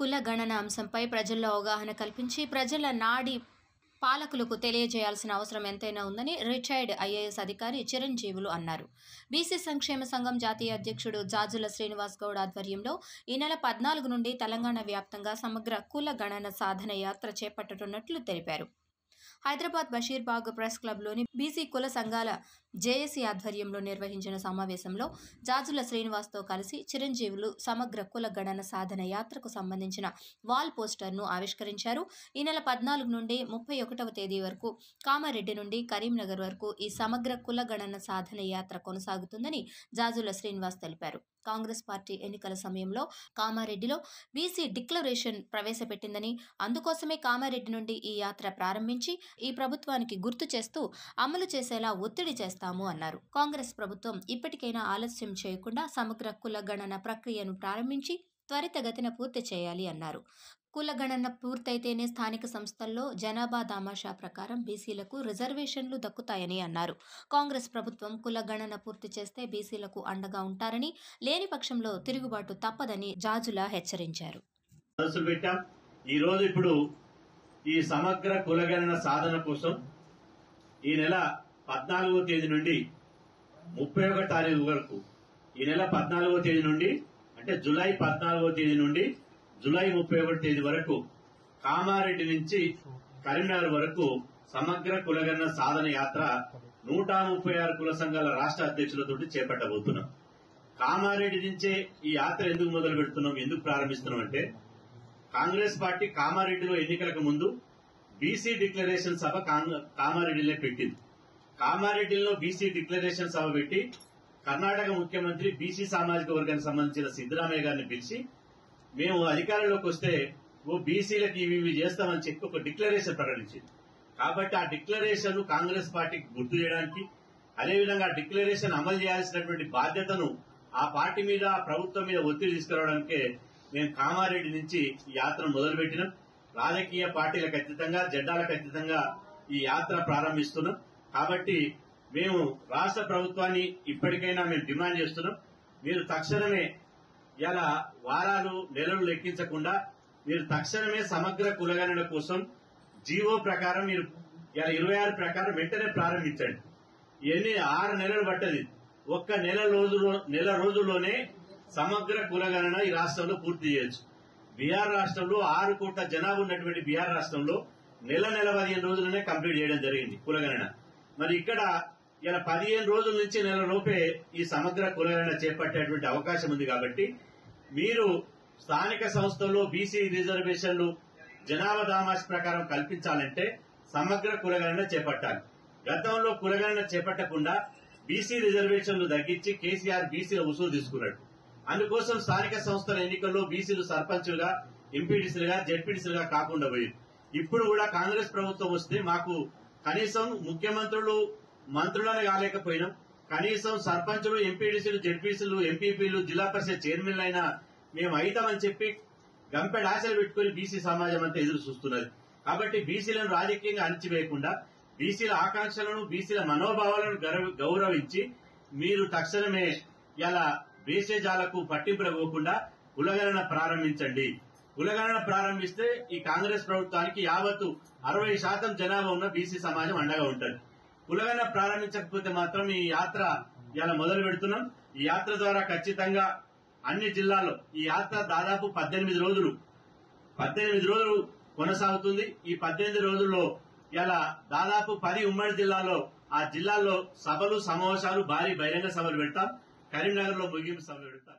కుల గణన అంశంపై ప్రజల్లో అవగాహన కల్పించి ప్రజల నాడి పాలకులకు తెలియజేయాల్సిన అవసరం ఎంతైనా ఉందని రిటైర్డ్ ఐఏఎస్ అధికారి చిరంజీవులు అన్నారు. బీసీ సంక్షేమ సంఘం జాతీయ అధ్యక్షుడు జాజుల శ్రీనివాస్ గౌడ్ ఆధ్వర్యంలో ఈ నెల పద్నాలుగు నుండి తెలంగాణ వ్యాప్తంగా సమగ్ర కుల గణన సాధన యాత్ర చేపట్టనున్నట్లు తెలిపారు. హైదరాబాద్ బషీర్బాగ్ ప్రెస్ క్లబ్లోని బీసీ కుల సంఘాల జేఏసీ ఆధ్వర్యంలో నిర్వహించిన సమావేశంలో జాజుల శ్రీనివాస్తో కలిసి చిరంజీవులు సమగ్ర కుల గణన సాధన యాత్రకు సంబంధించిన వాల్ పోస్టర్ను ఆవిష్కరించారు. ఈ నెల పద్నాలుగు నుండి ముప్పై ఒకటవ తేదీ వరకు కామారెడ్డి నుండి కరీంనగర్ వరకు ఈ సమగ్ర కుల గణన సాధన యాత్ర కొనసాగుతుందని జాజుల శ్రీనివాస్ తెలిపారు. కాంగ్రెస్ పార్టీ ఎన్నికల సమయంలో కామారెడ్డిలో బీసీ డిక్లరేషన్ ప్రవేశపెట్టిందని అందుకోసమే కామారెడ్డి నుండి ఈ యాత్ర ప్రారంభించి ఈ ప్రభుత్వానికి గుర్తు చేస్తూ అమలు చేసేలా ఒత్తిడి చేస్తారు చేస్తాము అన్నారు. కాంగ్రెస్ ప్రభుత్వం ఇప్పటికైనా ఆలస్యం చేయకుండా సమగ్ర కుల గణన ప్రక్రియను ప్రారంభించి త్వరితగతిన పూర్తి చేయాలి అన్నారు. కులగణన పూర్తయితేనే స్థానిక సంస్థల్లో జనాభా దామాషా ప్రకారం బీసీలకు రిజర్వేషన్లు దక్కుతాయని అన్నారు. కాంగ్రెస్ ప్రభుత్వం కులగణన పూర్తి చేస్తే బీసీలకు అండగా ఉంటారని లేని పక్షంలో తిరుగుబాటు తప్పదని జాజుల హెచ్చరించారు. ఈ రోజు ఇప్పుడు ఈ సమగ్ర కులగణన సాధన కోసం ఈ నెల పద్నాలుగో తేదీ నుండి ముప్పై ఒకటో తారీఖు వరకు. ఈ నెల పద్నాలుగో తేదీ నుండి అంటే జులై పద్నాలుగో తేదీ నుండి జులై ముప్పై ఒకటి తేదీ వరకు కామారెడ్డి నుంచి కరీంనగర్ వరకు సమగ్ర కులగన్న సాధన యాత్ర నూట ముప్పై ఆరు కుల సంఘాల రాష్ట్ర అధ్యక్షులతో చేపట్టబోతున్నాం. కామారెడ్డి నుంచే ఈ యాత్ర ఎందుకు మొదలు పెడుతున్నాం ఎందుకు ప్రారంభిస్తున్నాం అంటే కాంగ్రెస్ పార్టీ కామారెడ్డిలో ఎన్నికలకు ముందు బీసీ డిక్లరేషన్ సభ కాంగ్- కామారెడ్డిలో పెట్టింది. కామారెడ్డిలో బీసీ డిక్లరేషన్ సభ పెట్టి కర్ణాటక ముఖ్యమంత్రి బీసీ సామాజిక వర్గానికి సంబంధించిన సిద్దరామయ్య గారిని పిలిచి మేము అధికారంలోకి వస్తే ఓ బీసీలకు ఇవి ఇవి చేస్తామని చెప్పి ఒక డిక్లరేషన్ ప్రకటించింది. కాబట్టి ఆ డిక్లరేషన్ కాంగ్రెస్ పార్టీకి గుర్తు చేయడానికి అదేవిధంగా ఆ డిక్లరేషన్ అమలు చేయాల్సినటువంటి బాధ్యతను ఆ పార్టీ మీద ఆ ప్రభుత్వం మీద ఒత్తిడి తీసుకురావడానికే మేము కామారెడ్డి నుంచి ఈ యాత్రను మొదలుపెట్టినాం. రాజకీయ పార్టీలకు అతీతంగా జెండాలకు అతీతంగా ఈ యాత్ర ప్రారంభిస్తున్నాం. కాబట్టి మేము రాష్ట్ర ప్రభుత్వాన్ని ఇప్పటికైనా మేము డిమాండ్ చేస్తున్నాం. మీరు తక్షణమే ఇలా వారాలు నెలలు లెక్కించకుండా మీరు తక్షణమే సమగ్ర కులగణన కోసం జీవో ప్రకారం మీరు ఇలా ఇరవై ఆరు ప్రకారం వెంటనే ప్రారంభించండి. ఇవన్నీ ఆరు నెలలు పట్టది. ఒక్క నెల రోజులో నెల రోజుల్లోనే సమగ్ర కులగణన ఈ రాష్ట్రంలో పూర్తి చేయొచ్చు. బీహార్ రాష్ట్రంలో ఆరు కోట్ల జనాభా ఉన్నటువంటి బీహార్ రాష్ట్రంలో నెల నెల పదిహేను రోజులనే కంప్లీట్ చేయడం జరిగింది కులగణన. మరి ఇక్కడ ఇలా పదిహేను రోజుల నుంచి నెల లోపే ఈ సమగ్ర కులగణన చేపట్టేటువంటి అవకాశం ఉంది కాబట్టి మీరు స్థానిక సంస్థల్లో బీసీ రిజర్వేషన్లు జనాభా దామాష్ ప్రకారం కల్పించాలంటే సమగ్ర కులగణన చేపట్టాలి. గతంలో కులగణన చేపట్టకుండా బీసీ రిజర్వేషన్లు తగ్గించి కేసీఆర్ బీసీల ఉసులు తీసుకున్నాడు. అందుకోసం స్థానిక సంస్థల ఎన్నికల్లో బీసీలు సర్పంచులుగా ఎంపీటీసీలుగా జెడ్పీటీసీలుగా కాకుండా పోయింది. ఇప్పుడు కూడా కాంగ్రెస్ ప్రభుత్వం వస్తే మాకు కనీసం ముఖ్యమంత్రులు మంత్రులను కాలేకపోయినాం. కనీసం సర్పంచులు ఎంపీడీసీలు జెడ్పీసీలు ఎంపీపీలు జిల్లా పరిషత్ చైర్మన్లు అయినా మేము అయితామని చెప్పి గంపెడ ఆశలు పెట్టుకుని బీసీ సమాజం అంతా ఎదురు చూస్తున్నది. కాబట్టి బీసీలను రాజకీయంగా అణిచివేయకుండా బీసీల ఆకాంక్షలను బీసీల మనోభావాలను గౌరవ- గౌరవించి మీరు తక్షణమే ఇలా వేసేజాలకు పట్టింపులవ్వకుండా ఉలగలన ప్రారంభించండి. కులగణన ప్రారంభిస్తే ఈ కాంగ్రెస్ ప్రభుత్వానికి యావత్తు అరవై శాతం జనాభా ఉన్న బీసీ సమాజం అండగా ఉంటుంది. కులగణన ప్రారంభించకపోతే మాత్రం ఈ యాత్ర ఇలా మొదలు పెడుతున్నాం. ఈ యాత్ర ద్వారా ఖచ్చితంగా అన్ని జిల్లాల్లో ఈ యాత్ర దాదాపు పద్దెనిమిది రోజులు పద్దెనిమిది రోజులు కొనసాగుతుంది. ఈ పద్దెనిమిది రోజుల్లో ఇలా దాదాపు పది ఉమ్మడి జిల్లాలో ఆ జిల్లాల్లో సభలు సమావేశాలు భారీ బహిరంగ సభలు పెడతాం. కరీంనగర్లో ముగింపు సభలు పెడతాం.